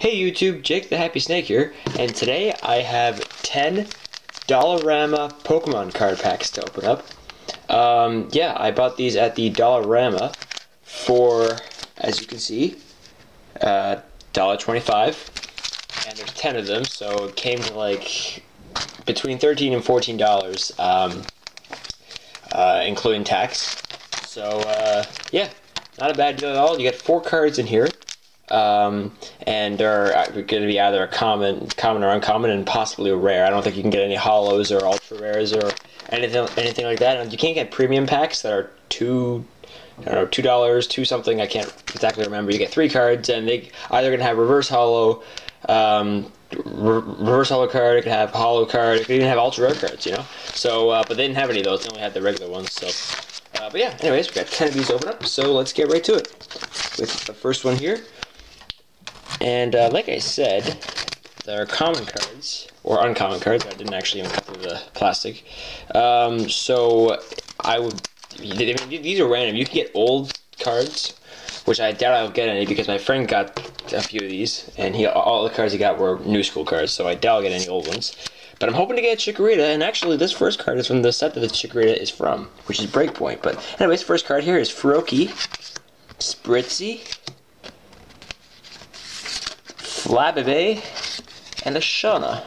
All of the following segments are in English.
Hey YouTube, Jake the Happy Snake here, and today I have 10 Dollarama Pokemon card packs to open up. Um, yeah, I bought these at the Dollarama for, as you can see, uh, $1.25, and there's 10 of them, so it came to like between 13 and $14, um, uh, including tax. So, uh, yeah, not a bad deal at all. You get four cards in here. Um, and they're going to be either a common, common or uncommon, and possibly rare. I don't think you can get any hollows or ultra rares or anything, anything like that. And you can't get premium packs that are two, I don't know, two dollars, two something. I can't exactly remember. You get three cards, and they either going to have reverse hollow, um, re reverse hollow card. It could have hollow card. It could even have ultra rare cards. You know. So, uh, but they didn't have any of those. They only had the regular ones. So. Uh, but yeah, anyways, we got 10 of these open up, so let's get right to it. With the first one here. And uh, like I said, there are common cards, or uncommon cards. I didn't actually through the plastic. Um, so I would, I mean, these are random. You can get old cards, which I doubt I'll get any because my friend got a few of these, and he all the cards he got were new school cards, so I doubt I'll get any old ones. But I'm hoping to get Chikorita, and actually this first card is from the set that the Chikorita is from, which is Breakpoint. But anyways, first card here is Froakie, Spritzee, Flabebe, and a Shauna.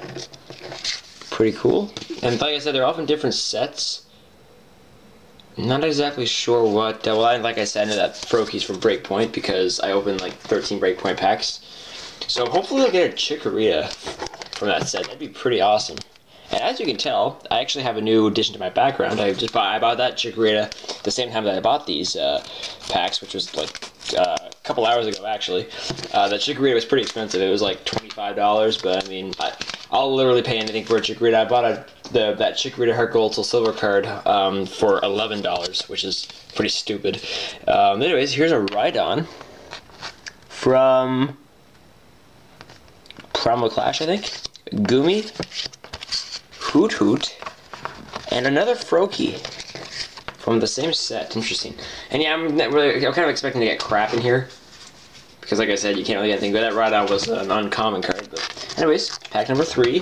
Pretty cool. And like I said, they're often different sets. Not exactly sure what. Uh, well, I, like I said, I know that Froakie's from Breakpoint because I opened like 13 Breakpoint packs. So hopefully I'll get a Chikorita from that set. That'd be pretty awesome. And as you can tell, I actually have a new addition to my background. I just bought I bought that Chikorita the same time that I bought these uh, packs, which was like uh, couple hours ago actually. Uh, that Chikorita was pretty expensive. It was like twenty-five dollars, but I mean, I, will literally pay anything for a Chikorita. I bought a, the that Chikorita Heart Gold till Silver card um, for eleven dollars, which is pretty stupid. Um, anyways, here's a Rhydon from Primal Clash, I think. Goomy, Hoot, and another Froakie from the same set. Interesting. And yeah, I'm really, I'm kind of expecting to get crap in here because, like I said, you can't really get anything. But that Rhydon was an uncommon card. But anyways, pack number three.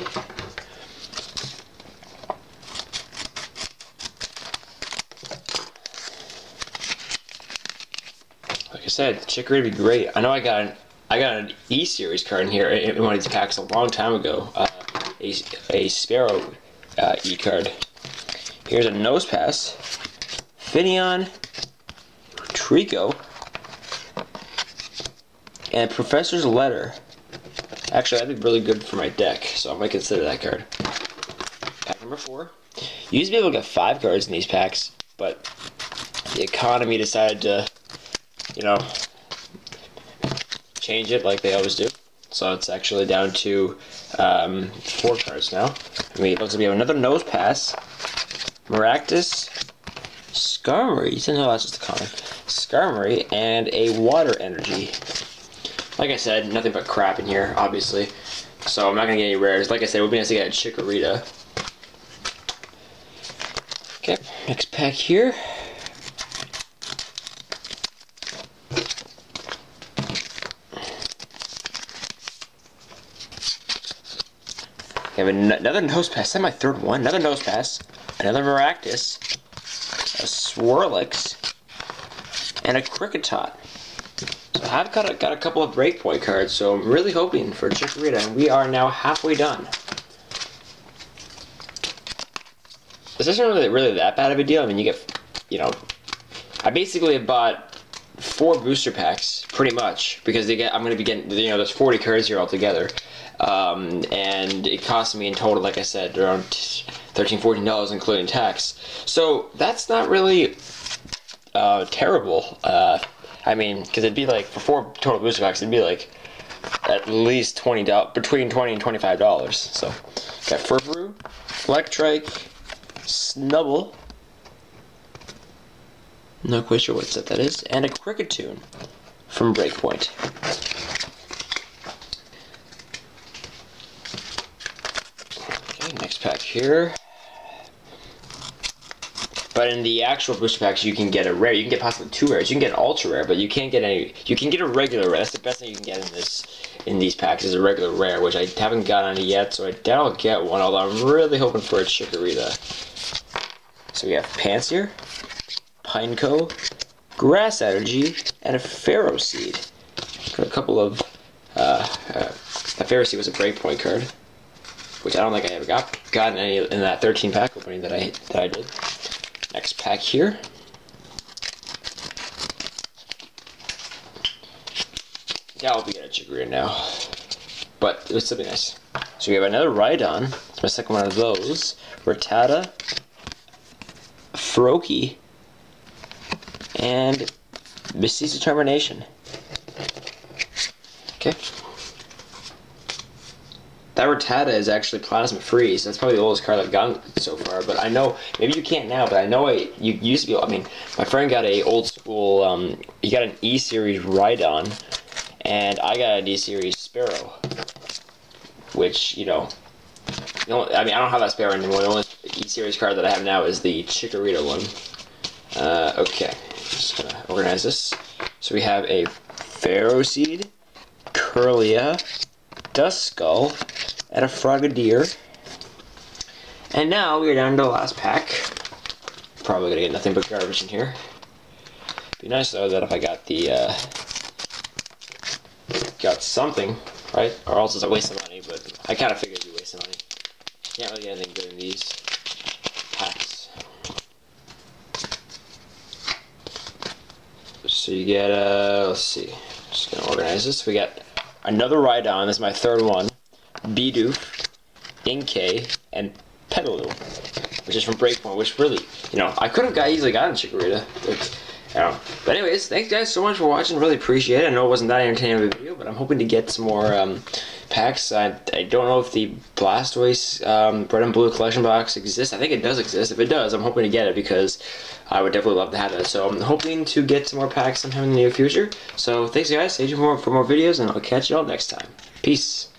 Like I said, Chikorita would be great. I know I got an I got an E series card in here in one of these packs a long time ago. Uh, a, a Spearow uh, E card. Here's a Nosepass, Finneon, Treecko, and Professor's Letter. Actually, that'd be really good for my deck, so I might consider that card. Pack number four. You used to be able to get five cards in these packs, but the economy decided to, you know, change it like they always do. So it's actually down to um, four cards now. I mean, it looks like we have another Nosepass. Maractus, Skarmory, you said no, that's just a common, Skarmory, and a Water Energy. Like I said, nothing but crap in here, obviously. So I'm not going to get any rares. Like I said, would be nice to get a Chikorita. Okay, next pack here. Have another Nosepass. That's my third one. Another Nosepass. Another Maractus. A Swirlix. And a Kricketot. So I've got a, got a couple of Breakpoint cards, so I'm really hoping for Chikorita, and we are now halfway done. This isn't really, really that bad of a deal. I mean, you get, you know, I basically bought four booster packs, pretty much, because they get, I'm going to be getting, you know, there's 40 cards here altogether. Um, and it cost me in total, like I said, around 13 $14 including tax. So that's not really uh, terrible. Uh, I mean, because it'd be like, for four total booster packs, it'd be like at least $20, between 20 and $25. So, got Furfrou, Electrike, Snubbull, not quite sure what set that is, and a Kricketune from Breakpoint. Okay, next pack here. But in the actual booster packs, you can get a rare. You can get possibly two rares. You can get an ultra rare, but you can't get any. You can get a regular rare. That's the best thing you can get in this in these packs is a regular rare, which I haven't gotten any yet. So I doubt I'll get one. Although I'm really hoping for a Chikorita. So we have Pansear, Pineco, Grass Energy, and a Ferroseed. Got a couple of. Uh, uh, a Ferroseed was a breakpoint card, which I don't think I ever got gotten any in that 13 pack opening that I that I did. Next pack here. Yeah, I'll be getting a Chikorita now. But it would still be nice. So we have another Rhydon. It's my second one of those. Rattata. Froakie. And Misty's Determination. Okay. That Rattata is actually plasma freeze. That's probably the oldest card I've gotten so far. But I know maybe you can't now. But I know I you used to be. I mean, my friend got a old school. Um, he got an E series Rhydon, and I got a D series Spearow. Which you know, you know, I mean, I don't have that Spearow anymore. The only E series card that I have now is the Chikorita one. Uh, okay, just gonna organize this. So we have a Ferroseed, Kirlia, Duskull, and a Frogadier. And now we are down to the last pack. Probably gonna get nothing but garbage in here. Be nice though that if I got the uh, got something, right? Or else it's a waste of money, but I kinda figured it'd be a waste of money. Can't really get anything good in these packs. So you get uh let's see. Just gonna organize this. We got another Rhydon, this is my third one. Bidoof, Inkay, and Petaloo, which is from Breakpoint, which really, you know, I could have got easily gotten Chikorita. But, um, but anyways, thanks guys so much for watching. Really appreciate it. I know it wasn't that entertaining of a video, but I'm hoping to get some more um, packs. I, I don't know if the Blastoise um, Red and Blue collection box exists. I think it does exist. If it does, I'm hoping to get it because I would definitely love to have that. So I'm hoping to get some more packs sometime in the near future. So thanks guys. Stay tuned for more, for more videos, and I'll catch you all next time. Peace.